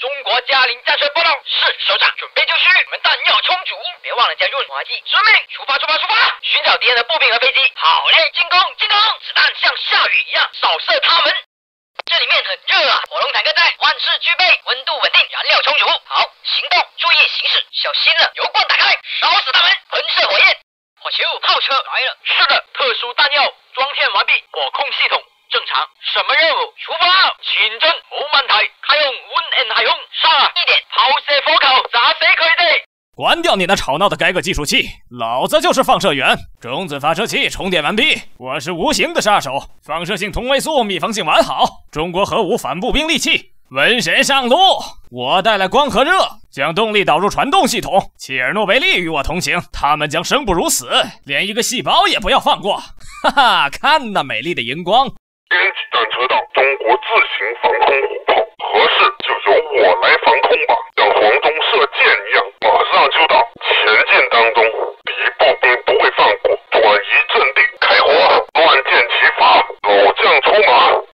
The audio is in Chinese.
中国嘉陵战车报道，是首长，准备就绪，我们弹药充足，别忘了加润滑剂。遵命，出发，出发，出发！寻找敌人的步兵和飞机。好嘞，进攻，进攻！子弹像下雨一样扫射他们。这里面很热啊！火龙坦克在，万事俱备，温度稳定，燃料充足。好，行动，注意行驶，小心了！油罐打开，烧死他们！喷射火焰，火球，炮车来了。是的，特殊弹药装填完毕，火控系统正常。什么任务？出发，请针后慢台，开用稳 N 海用，上啊！一点，抛射火口，砸死可以的。关掉你那吵闹的该个计数器，老子就是放射源。中子发射器充电完毕，我是无形的杀手，放射性同位素密封性完好。中国核武反步兵利器，瘟神上路，我带来光和热，将动力导入传动系统。切尔诺贝利与我同行，他们将生不如死，连一个细胞也不要放过。哈哈，看那美丽的荧光！鹰击战车到中国自行防空，